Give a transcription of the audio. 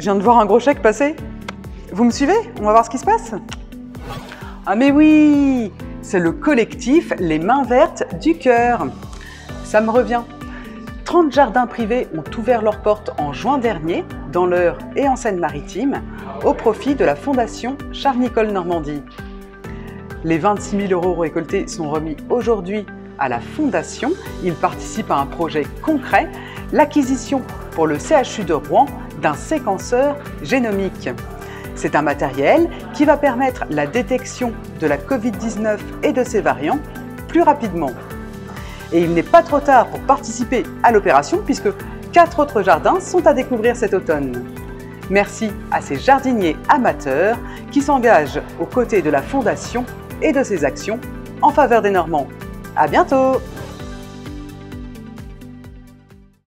je viens de voir un gros chèque passer. Vous me suivez? On va voir ce qui se passe Ah mais oui C'est le collectif Les Mains Vertes du Cœur. Ça me revient. 30 jardins privés ont ouvert leurs portes en juin dernier, dans l'Eure et en Seine-Maritime, au profit de la Fondation Charles-Nicolle Normandie. Les 26 000 euros récoltés sont remis aujourd'hui à la Fondation. Ils participent à un projet concret, l'acquisition pour le CHU de Rouen d'un séquenceur génomique. C'est un matériel qui va permettre la détection de la Covid-19 et de ses variants plus rapidement. Et il n'est pas trop tard pour participer à l'opération puisque quatre autres jardins sont à découvrir cet automne. Merci à ces jardiniers amateurs qui s'engagent aux côtés de la Fondation et de ses actions en faveur des Normands. À bientôt